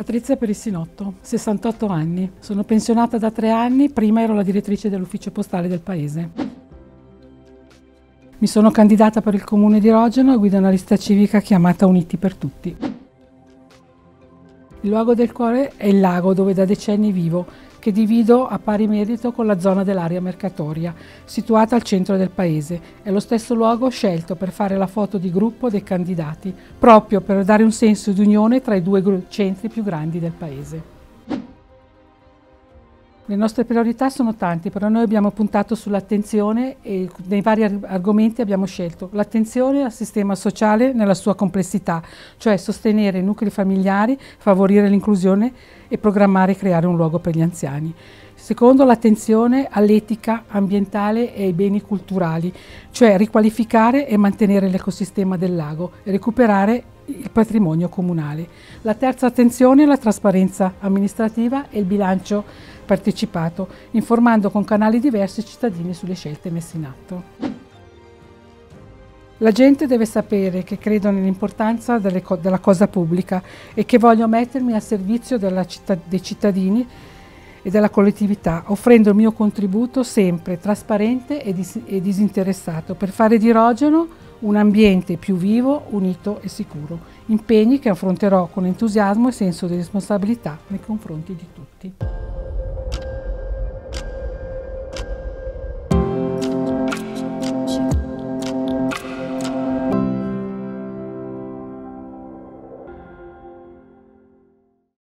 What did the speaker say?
Patrizia Perissinotto, 68 anni. Sono pensionata da tre anni, prima ero la direttrice dell'ufficio postale del paese. Mi sono candidata per il comune di Rogeno e guido una lista civica chiamata Uniti per Tutti. Il luogo del cuore è il lago dove da decenni vivo che divido a pari merito con la zona dell'area mercatoria, situata al centro del paese. È lo stesso luogo scelto per fare la foto di gruppo dei candidati, proprio per dare un senso di unione tra i due centri più grandi del paese. Le nostre priorità sono tanti, però noi abbiamo puntato sull'attenzione e nei vari argomenti abbiamo scelto l'attenzione al sistema sociale nella sua complessità, cioè sostenere i nuclei familiari, favorire l'inclusione e programmare e creare un luogo per gli anziani. Secondo, l'attenzione all'etica ambientale e ai beni culturali, cioè riqualificare e mantenere l'ecosistema del lago e recuperare il patrimonio comunale. La terza attenzione è la trasparenza amministrativa e il bilancio partecipato, informando con canali diversi i cittadini sulle scelte messe in atto. La gente deve sapere che credo nell'importanza della cosa pubblica e che voglio mettermi a servizio città, dei cittadini e della collettività, offrendo il mio contributo sempre trasparente e, dis e disinteressato per fare di Rogeno un ambiente più vivo, unito e sicuro. Impegni che affronterò con entusiasmo e senso di responsabilità nei confronti di tutti.